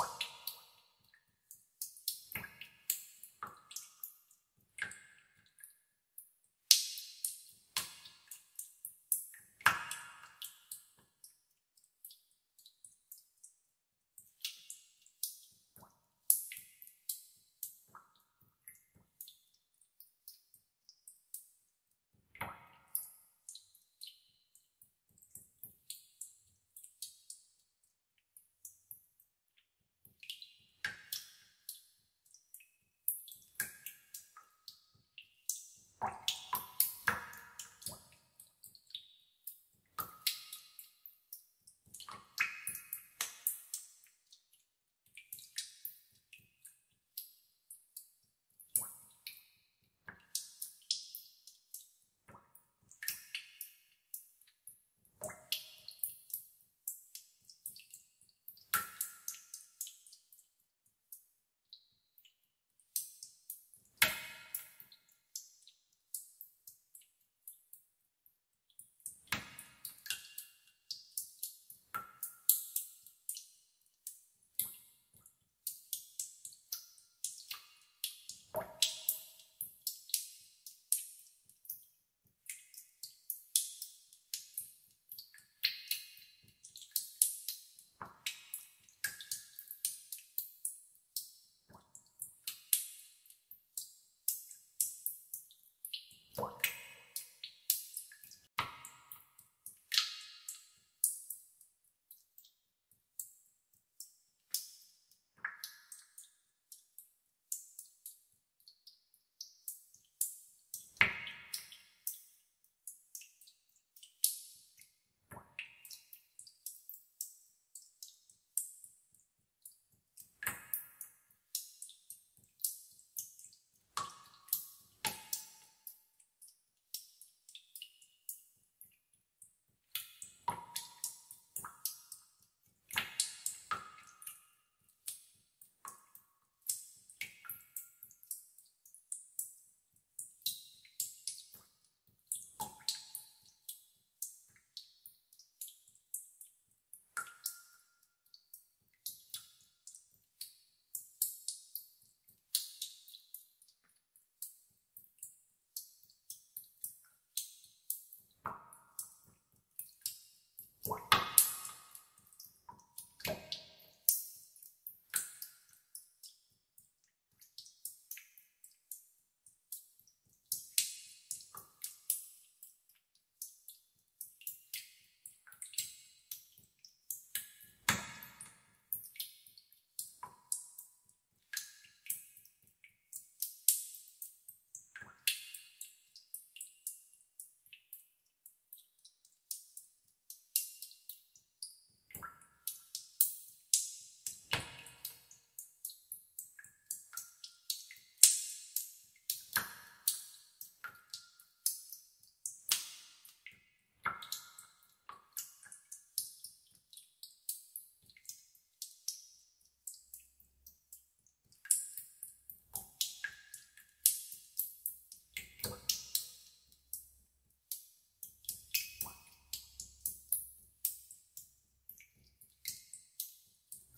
Whack.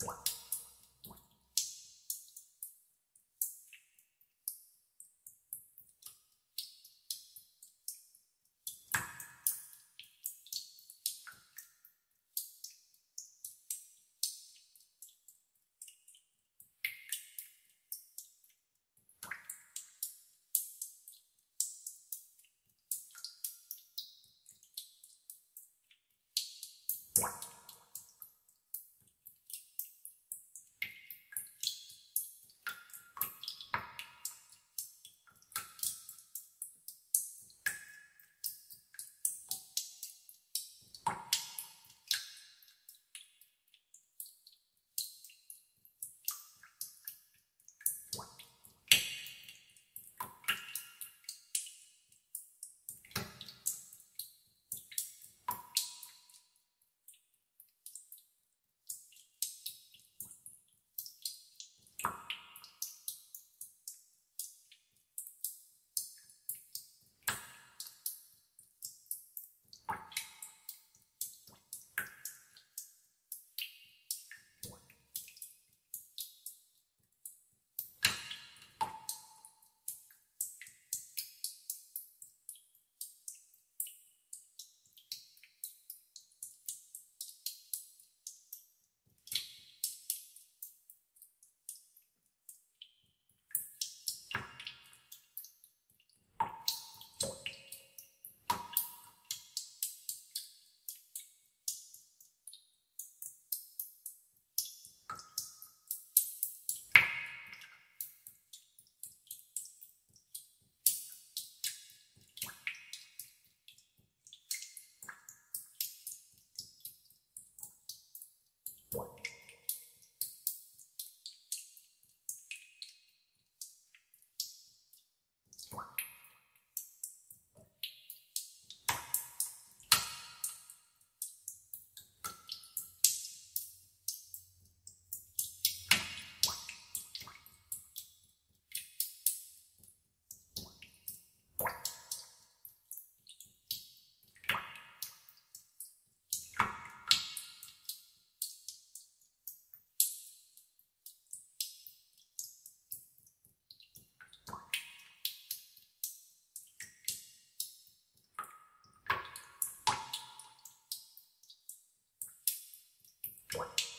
What? Bye.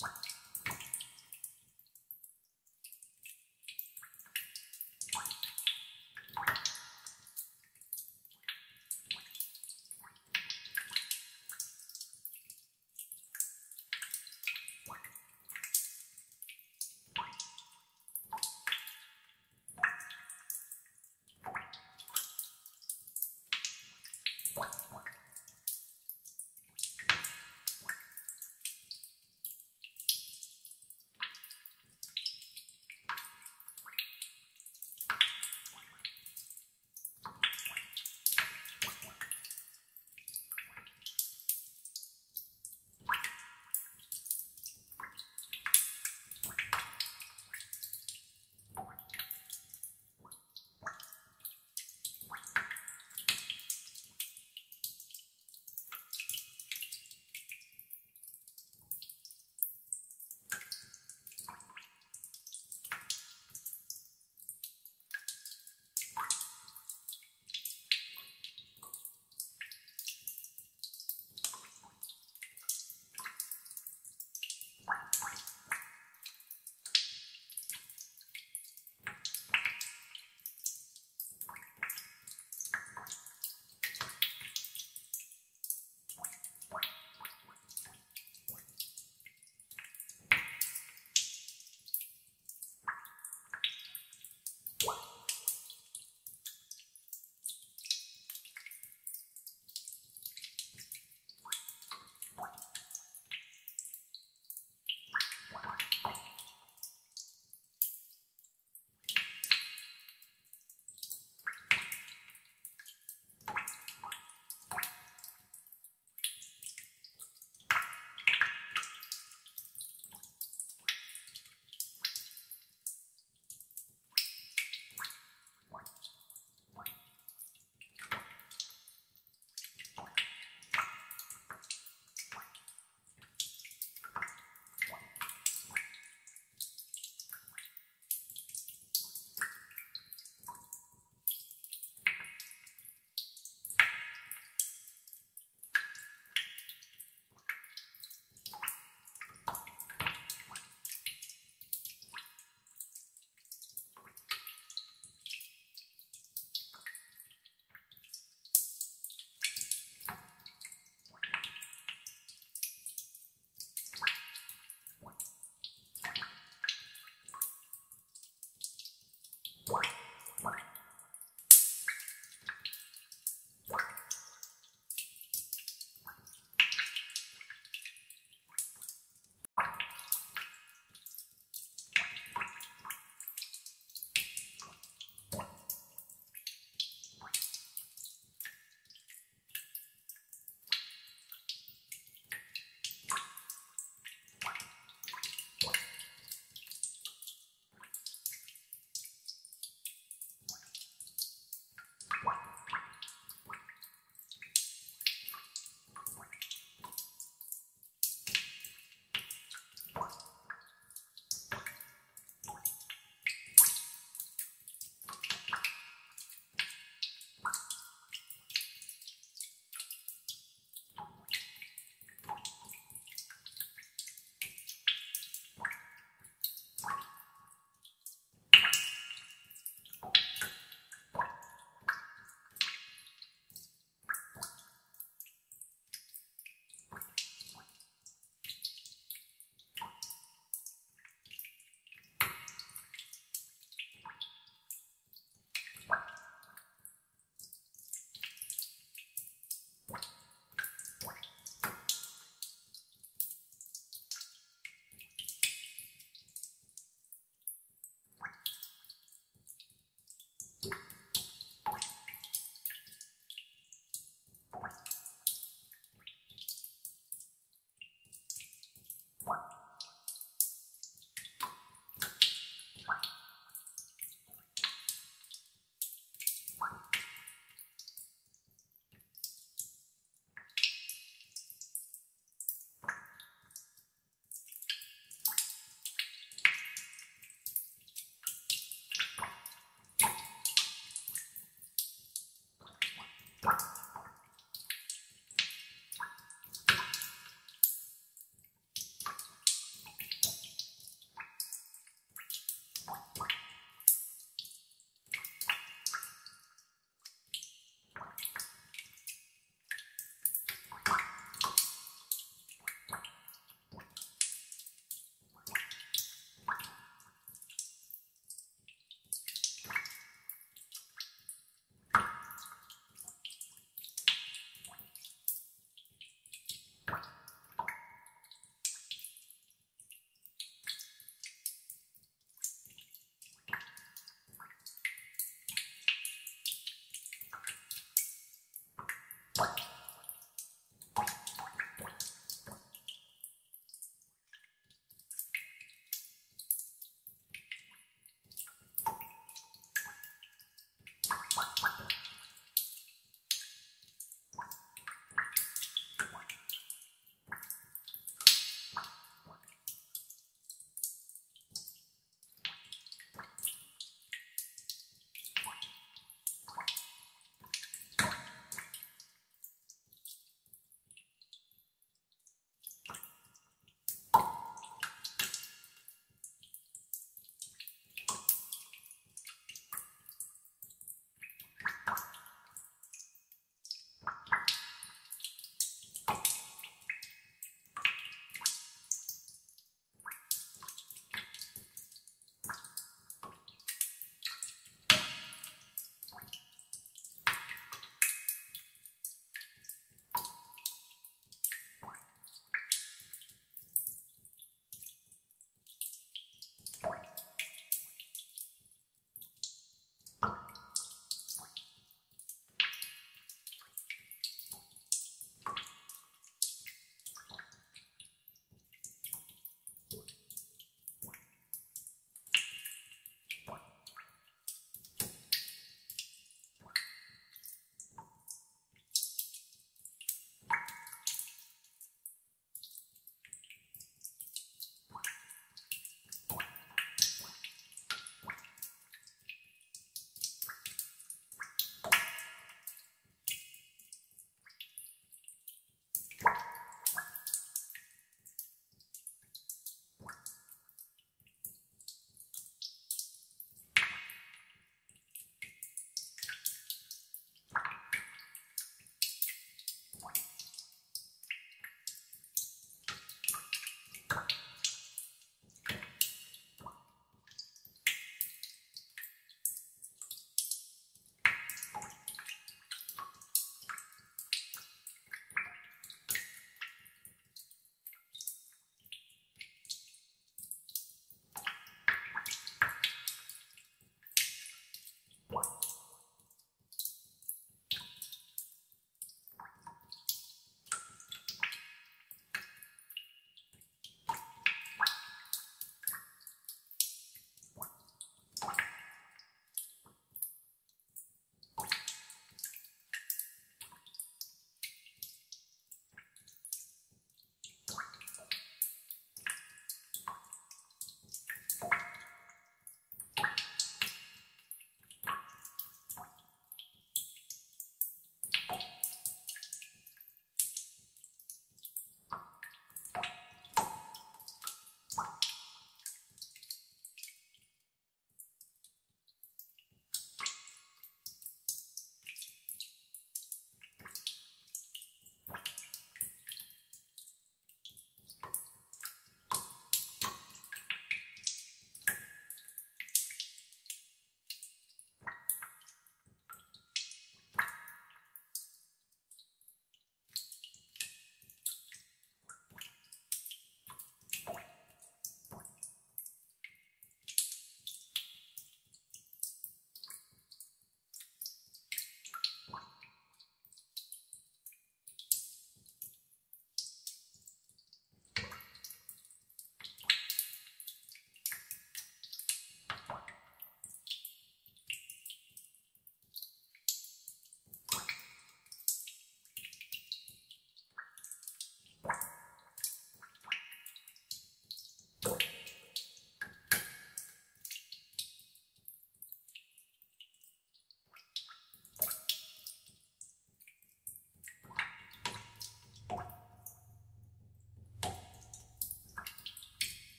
Thank you.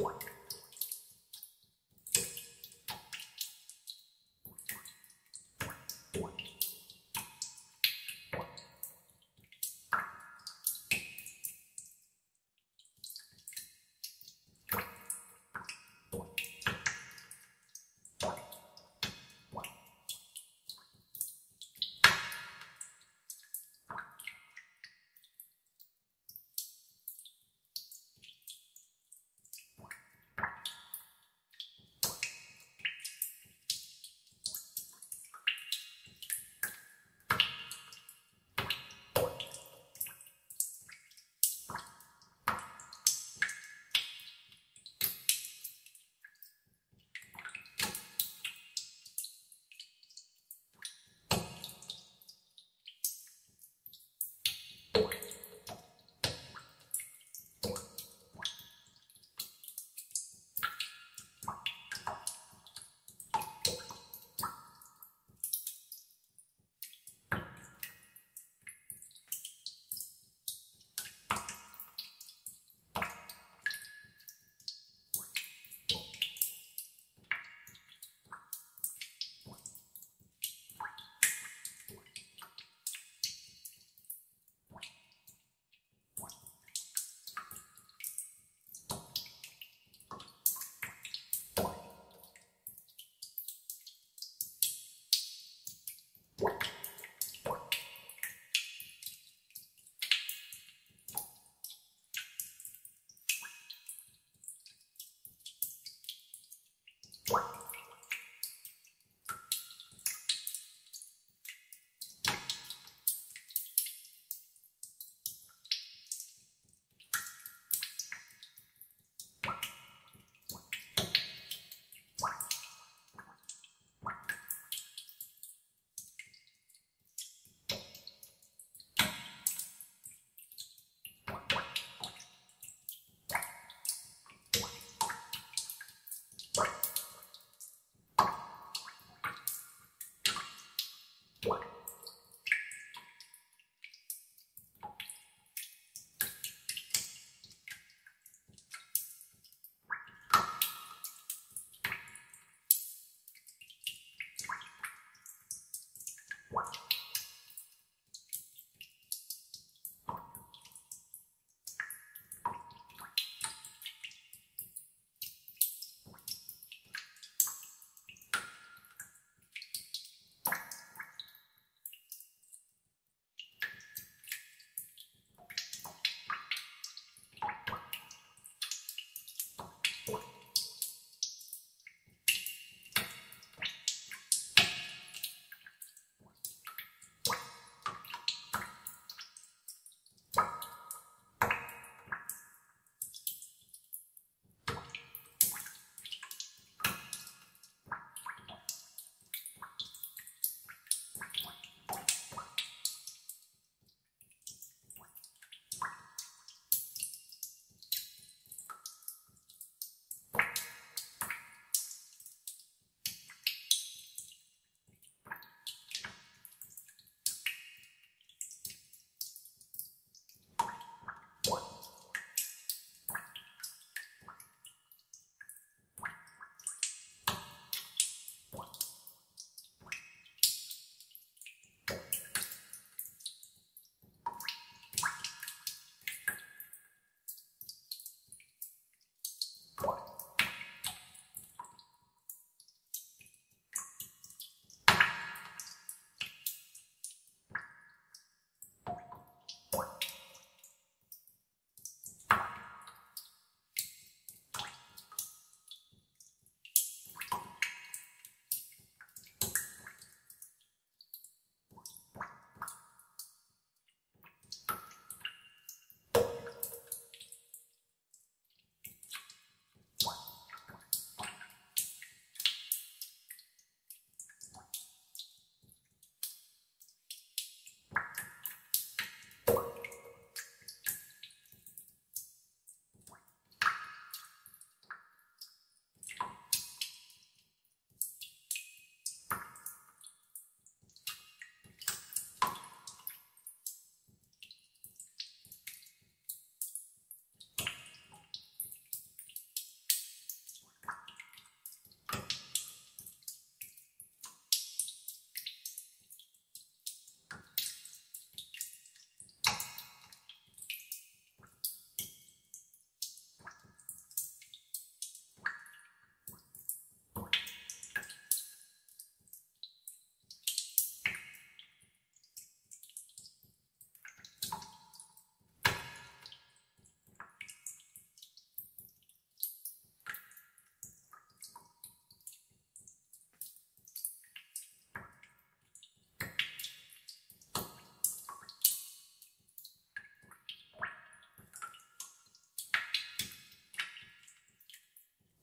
Thank you.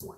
one.